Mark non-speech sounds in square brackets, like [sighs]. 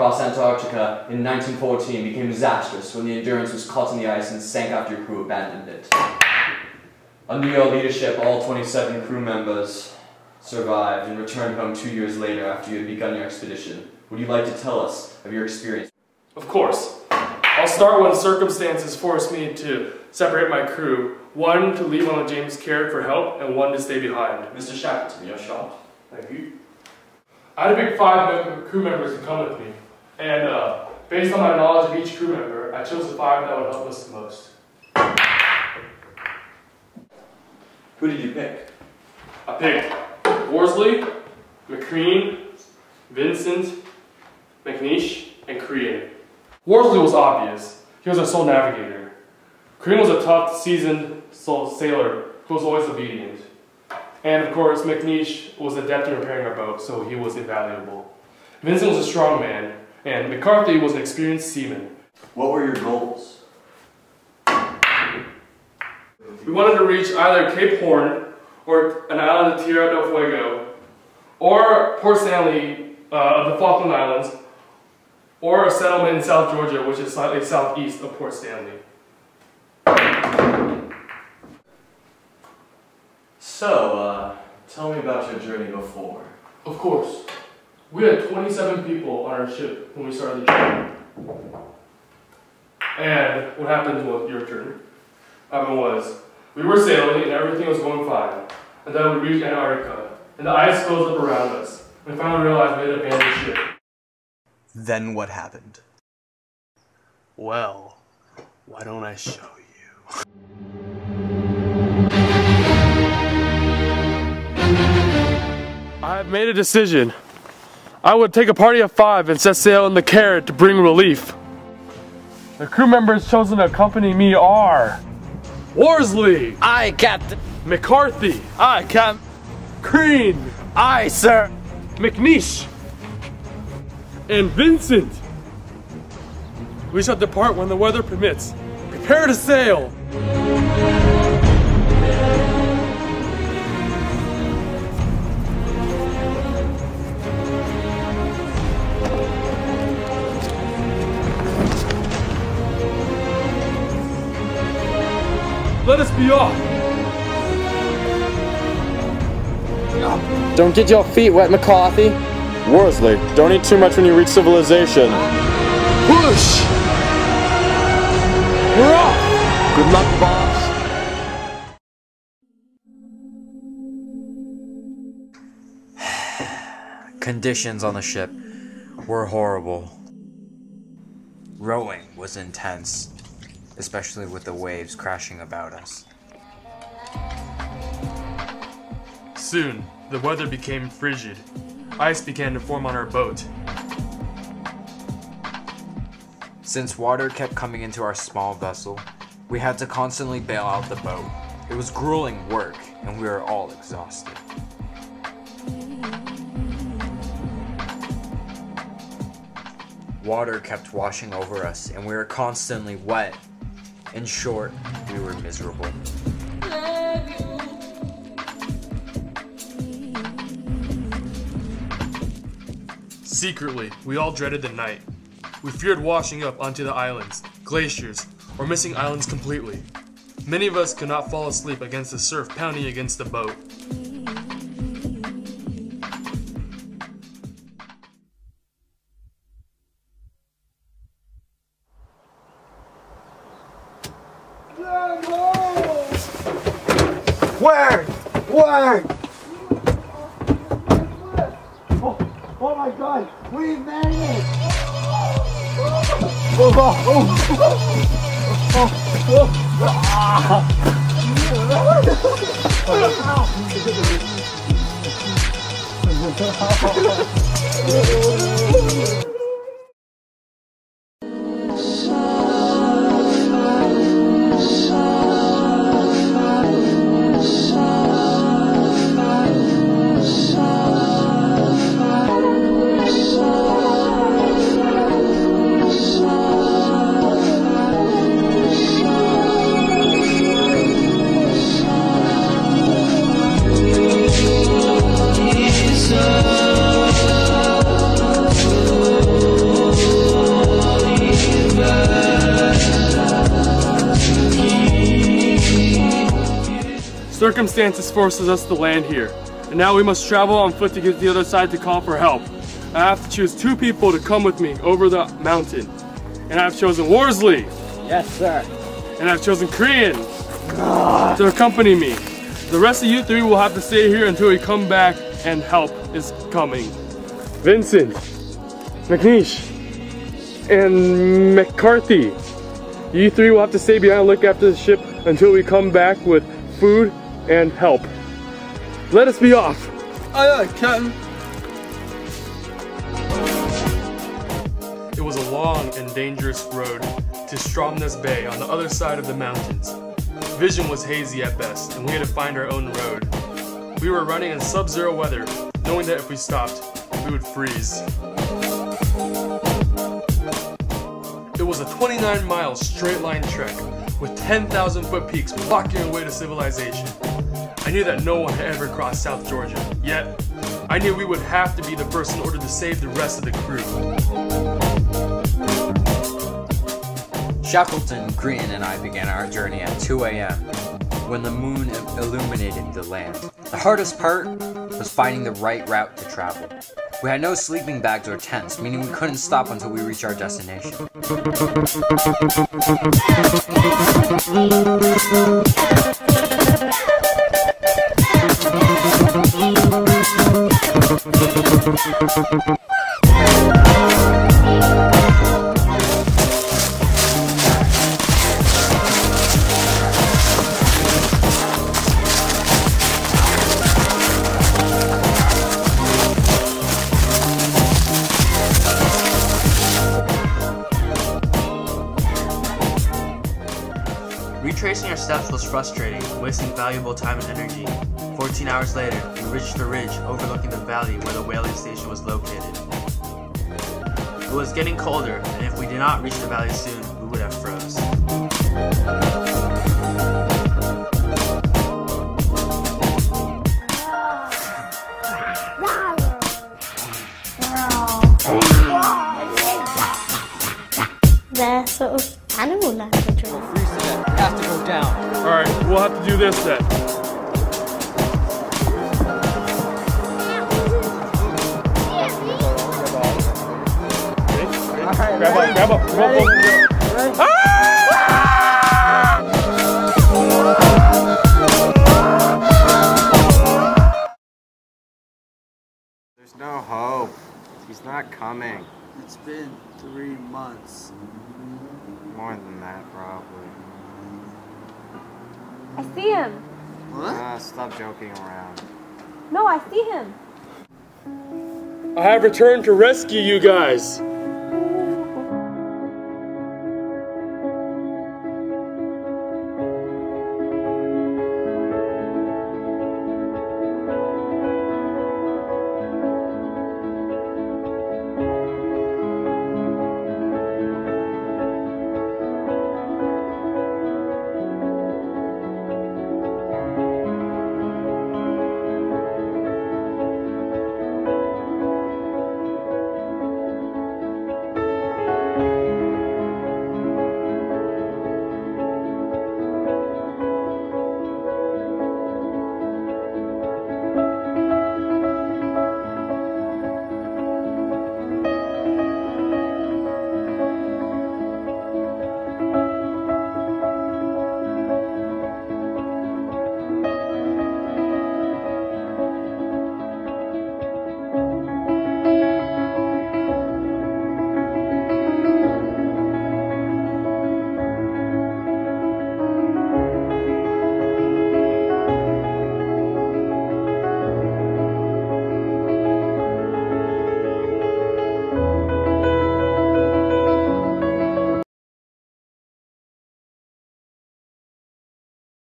across Antarctica in 1914 became disastrous when the Endurance was caught in the ice and sank after your crew abandoned it. Under your leadership, all 27 crew members survived and returned home two years later after you had begun your expedition. Would you like to tell us of your experience? Of course. I'll start when circumstances forced me to separate my crew. One to leave on the James Caird for help, and one to stay behind. Mr. Shackleton, your shot. Thank you. I had to pick five crew members to come with me, and uh, based on my knowledge of each crew member, I chose the five that would help us the most. Who did you pick? I picked Worsley, McCreen, Vincent, McNeish, and Crean. Worsley was obvious. He was our sole navigator. Crean was a tough, seasoned sailor who was always obedient. And of course, McNeish was adept in repairing our boat, so he was invaluable. Vincent was a strong man, and McCarthy was an experienced seaman. What were your goals? We wanted to reach either Cape Horn or an island of Tierra del Fuego, or Port Stanley uh, of the Falkland Islands, or a settlement in South Georgia, which is slightly southeast of Port Stanley. So, uh, tell me about your journey before. Of course, we had 27 people on our ship when we started the journey. And what happened was your turn. Happened was we were sailing and everything was going fine. And then we reached Antarctica, and the ice closed up around us. We finally realized we had abandoned the ship. Then what happened? Well, why don't I show you? I have made a decision. I would take a party of five and set sail in the Caird to bring relief. The crew members chosen to accompany me are Worsley, Aye, Captain. McCarthy, Aye, Captain. Crean, Aye, sir. McNeish, and Vincent. We shall depart when the weather permits. Prepare to sail. Let us be off. Don't get your feet wet, McCarthy. Worsley, don't eat too much when you reach civilization. Push! We're off! Good luck, boss. [sighs] Conditions on the ship were horrible. Rowing was intense, especially with the waves crashing about us. Soon, the weather became frigid. Ice began to form on our boat. Since water kept coming into our small vessel, we had to constantly bail out the boat. It was grueling work, and we were all exhausted. Water kept washing over us, and we were constantly wet. In short, we were miserable. Secretly, we all dreaded the night. We feared washing up onto the islands, glaciers, or missing islands completely. Many of us could not fall asleep against the surf pounding against the boat. Word! Word! Oh, oh my god, we made it! Oh, oh, oh, oh, [laughs] Circumstances forces us to land here, and now we must travel on foot to get to the other side to call for help. I have to choose two people to come with me over the mountain. And I've chosen Worsley. Yes, sir. And I've chosen Crean to accompany me. The rest of you three will have to stay here until we come back and help is coming. Vincent, McNeish, and McCarthy. You three will have to stay behind and look after the ship until we come back with food and help. Let us be off. Aye, aye, Captain. It was a long and dangerous road to Stromness Bay on the other side of the mountains. Vision was hazy at best, and we had to find our own road. We were running in sub-zero weather, knowing that if we stopped, we would freeze. It was a 29 mile straight line trek with 10,000 foot peaks blocking our way to civilization. I knew that no one had ever crossed South Georgia, yet I knew we would have to be the first in order to save the rest of the crew. Shackleton, Crean, and I began our journey at 2 a.m. when the moon illuminated the land. The hardest part was finding the right route to travel. We had no sleeping bags or tents, meaning we couldn't stop until we reached our destination. Thank you. steps was frustrating, wasting valuable time and energy. 14 hours later, we reached the ridge overlooking the valley where the whaling station was located. It was getting colder, and if we did not reach the valley soon, we would have froze. That's sort of animal language. Have to go down. Alright, we'll have to do this then. Okay, okay. Grab up, grab up, grab up, grab up. Ah! There's no hope. He's not coming. It's been three months. More than that, probably. I see him. What? Ah, stop joking around. No, I see him. I have returned to rescue you guys.